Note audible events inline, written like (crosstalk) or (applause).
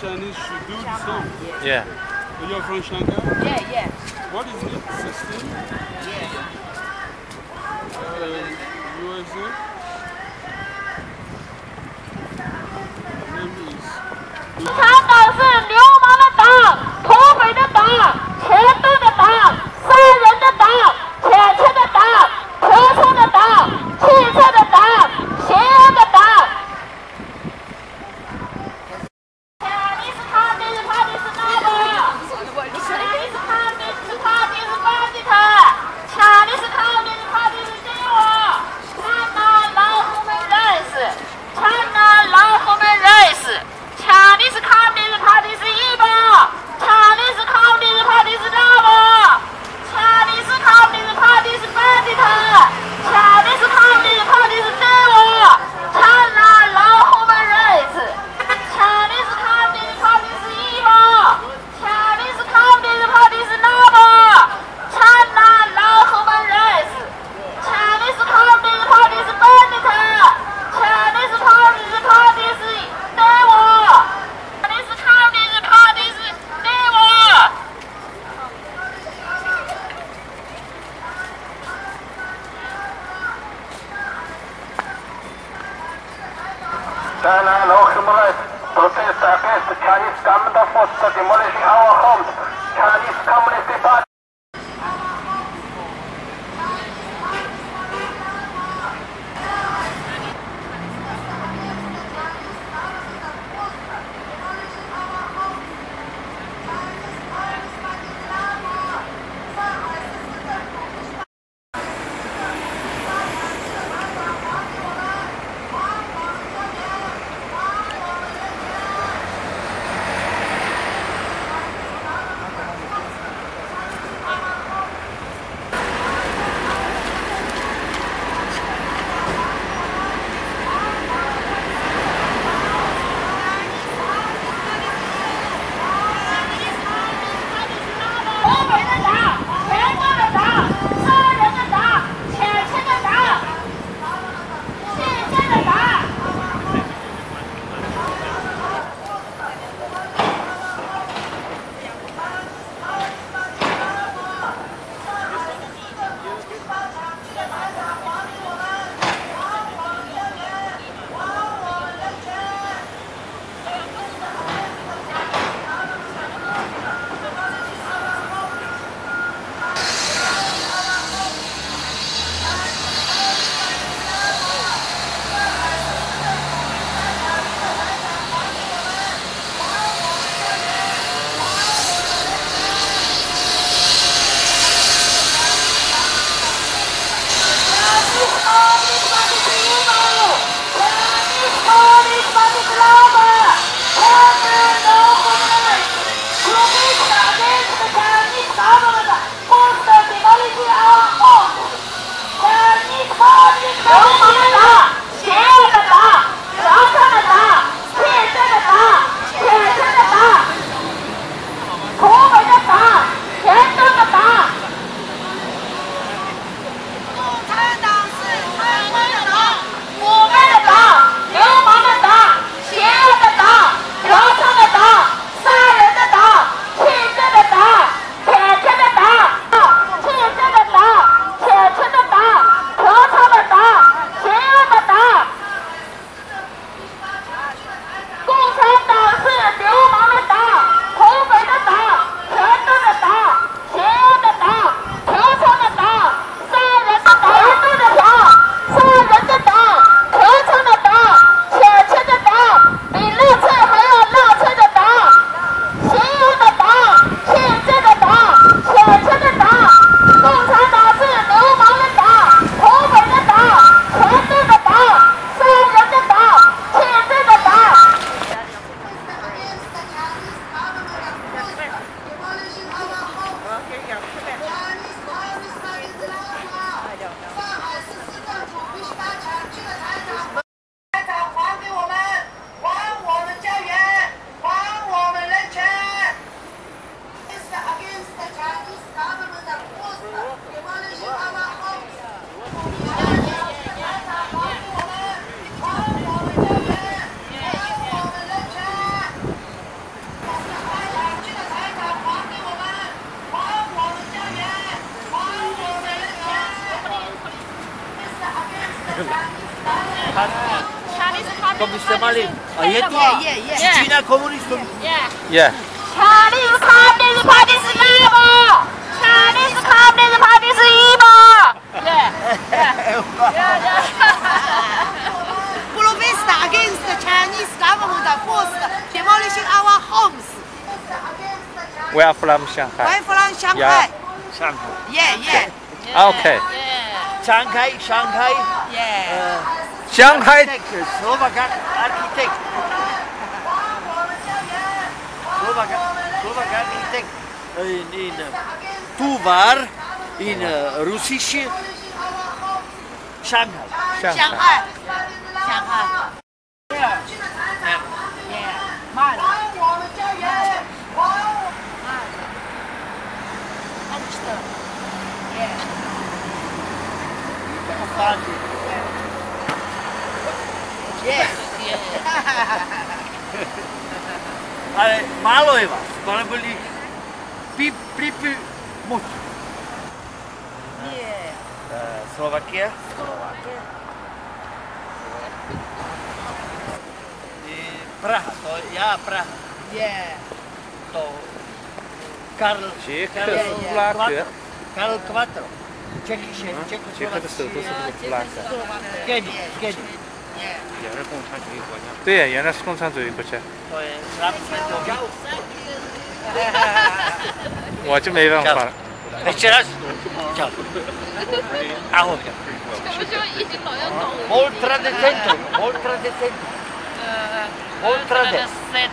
Chinese should do the same. Yeah. Are you from Shanghai? Yeah, yeah. What is it? 16? Yeah. Uh, USA? Name is... Budapest, the Chinese government of forced to demolish our homes. Chinese Communist Party Chinese Communist Komunist Mali. Party A je tu? Yeah, yeah, yeah. Čína komunistov. Yeah. Yeah. Chinese Communist Party is evil. Chinese Communist Party is evil. Yeah. Yeah. Yeah. yeah. protest against the Chinese government forced demolishing our homes. We are from Shanghai. We're from Shanghai. 上海。Yeah, yeah, Okay. Yeah. Shanghai, Shanghai. Yeah. Uh, Shanghai. Slovak architect. Slovak, Slovak architect in, in Tuvar, in uh, Russisch. Shanghai. Shanghai. vontade. Yes, (laughs) yes. Ale málo je vás, ale pip, pip, moc. Yeah. É. É, Slovakia? É? Slovakia. Praha, to já Praha. Yeah. To Karl. Čech, Karl, Karl, Karl, Karl, Karl, Karl, Karl, Karl, Karl, Karl, 结结结的手都是那个烂的，是共产主义国家。对，原来是共产主义国家。对，我就没办法了。然后讲。？Ultra 的 set，Ultra 的 set，Ultra 的 set